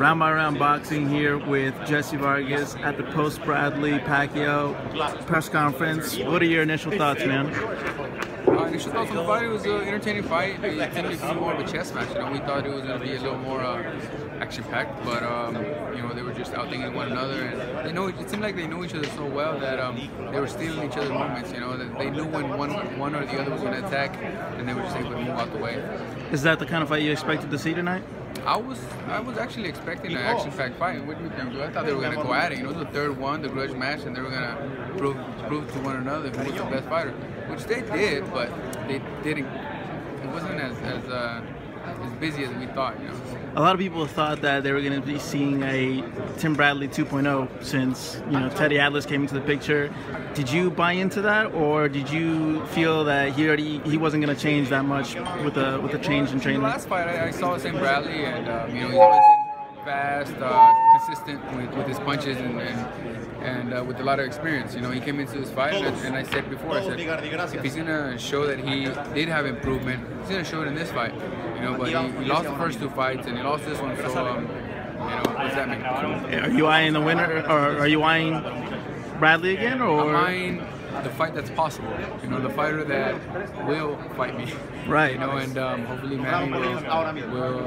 Round by round boxing here with Jessie Vargas at the post Bradley Pacquiao press conference. What are your initial thoughts, man? Uh, initial thoughts on the fight, it was an entertaining fight. It tended to be more of a chess match. You know, we thought it was going to be a little more uh, action-packed, but um, you know, they were just outthinking one another, and they know it seemed like they knew each other so well that um, they were stealing each other's moments. You know, that they knew when one one or the other was going to attack, and they were just able to move out the way. Is that the kind of fight you expected to see tonight? I was I was actually expecting an action-packed fight. You think? I thought they were going to go at it. You know, it was the third one, the grudge match, and they were going to prove prove to one another who was the best fighter, which they did, but they didn't. It wasn't as as uh, as busy as we thought. You know. A lot of people thought that they were going to be seeing a Tim Bradley 2.0 since you know Teddy Atlas came into the picture. Did you buy into that, or did you feel that he already he wasn't going to change that much with the with the change in training? The last fight, I, I saw Tim Bradley, and um, you know he's always been fast, uh, consistent with, with his punches, and, and and uh, with a lot of experience. You know, he came into this fight, and, and I said before, I said, if he's gonna show that he did have improvement, he's gonna show it in this fight. You know, but he, he lost the first two fights, and he lost this one. So, um, you know, what's that mean? Are you eyeing the winner, or are you eyeing Bradley again, or? I'm eyeing the fight that's possible. You know, the fighter that will fight me. Right. You know, and um, hopefully Manny will. will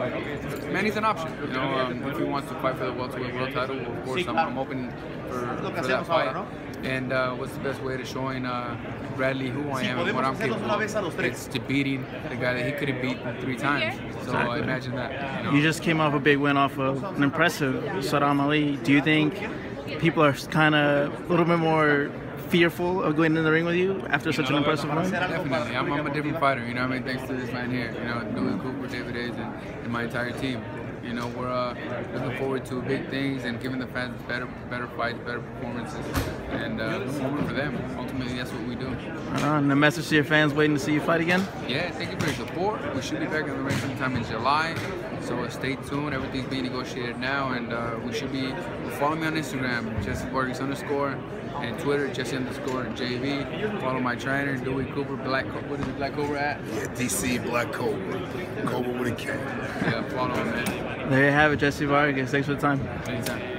Manny's an option. You know, um, if he wants to fight for the welterweight world title, of course, I'm, I'm open for, for that fight. And uh, what's the best way to showing uh, Bradley who I am and what I'm capable of? It's to beating the guy that he could have beaten three times. So exactly. imagine that. You, know? you just came off a big win off of an impressive Saddam Ali. Do you think people are kind of a little bit more fearful of going in the ring with you after such an impressive run? Definitely. I'm, I'm, a different fighter, you know I mean? Thanks to this man here, you know, Dewey Cooper, David Hayes, and, and my entire team. You know, we're uh, looking forward to big things and giving the fans better better fights, better performances, and uh, more for them. Ultimately, that's what we do. Uh, and the message to your fans waiting to see you fight again? Yeah, thank you for your support. We should be back in the ring sometime in July, so uh, stay tuned. Everything's being negotiated now, and uh, we should be, follow me on Instagram, Jessie Vargas underscore, and Twitter, Jesse underscore JV. Follow my trainer, Dewey Cooper, Black What is it, Black Cobra at? Yeah, DC Black Cobra. Cobra with a K. Yeah, follow him, man. There you have it, Jessie Vargas. Thanks for the time. Anytime.